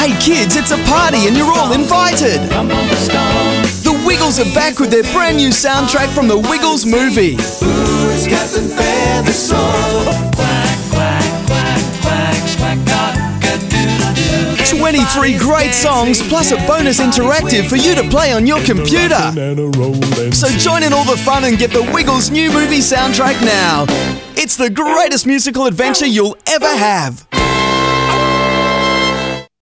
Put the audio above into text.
Hey kids, it's a party and you're all invited. The Wiggles are back with their brand new soundtrack from the Wiggles movie. 23 great songs plus a bonus interactive for you to play on your computer. So join in all the fun and get the Wiggles new movie soundtrack now. It's the greatest musical adventure you'll ever have.